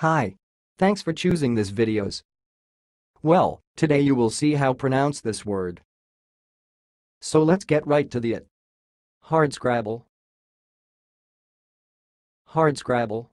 Hi. Thanks for choosing this videos. Well, today you will see how pronounce this word. So let's get right to the it. Hardscrabble. Hardscrabble.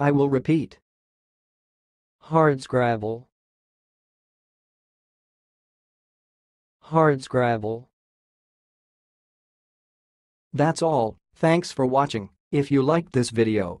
I will repeat. Hardscrabble. Hardscrabble. That's all, thanks for watching. If you liked this video,